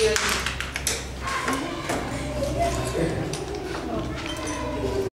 Associates.